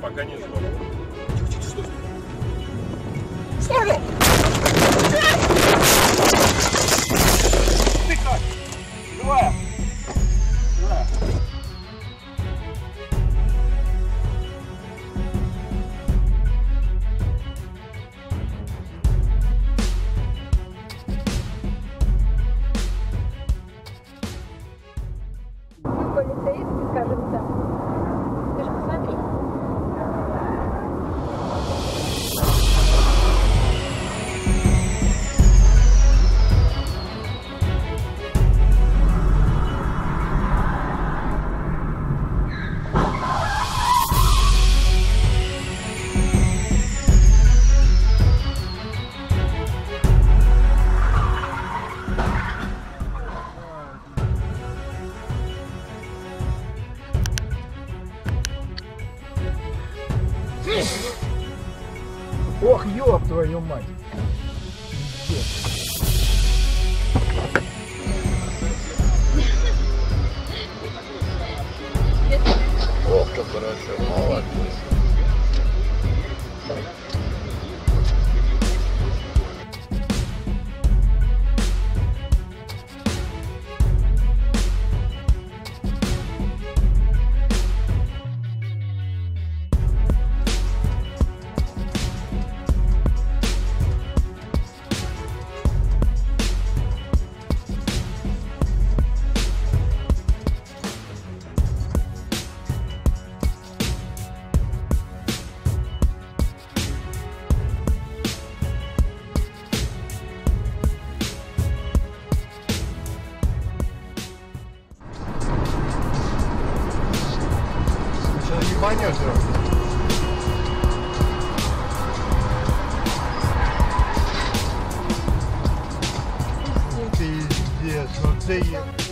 пока не сдох. Сторону! Ты как? Живая? Живая. полицейский, скажем Ох, ёб твою мать. Ох, Ну, Пиздец, ну ты...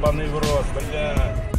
ебаный в рот, блядь.